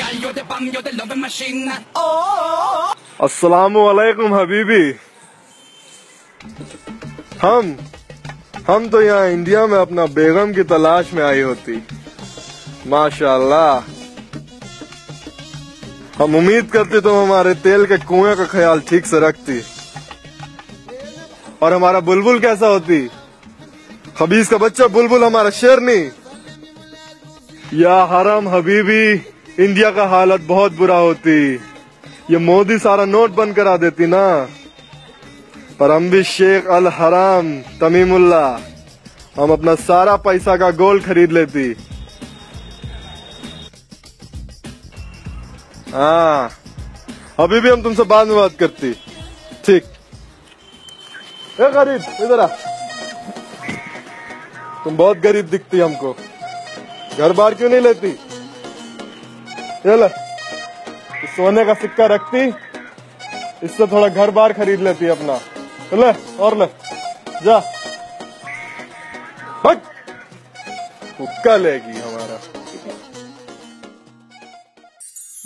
Gallo de bang, yo de love machine. अस्सलाम वालेकुम हबीबी हम हम तो यहाँ इंडिया में अपना बेगम की तलाश में आई होती माशाल्लाह हम उम्मीद करते तुम हमारे तेल के कुएं का ख्याल ठीक से रखती और हमारा बुलबुल कैसा होती खबीज का बच्चा बुलबुल हमारा शेरनी या हरम हबीबी, इंडिया का हालत बहुत बुरा होती। ये मोदी सारा नोट बंद करा देती ना। पर हम भी शेख अल हराम तमीमुल्ला हम अपना सारा पैसा का गोल्ड खरीद लेती। हाँ। अभी भी हम तुमसे बाद में बात करती। ठीक। गरीब, इधर आ। तुम बहुत गरीब दिखती हमको घर बार क्यों नहीं लेती ये ले इस सोने का सिक्का रखती इससे थोड़ा घर बार खरीद लेती अपना तो ले और ले जा हट हुक्का लेगी हमारा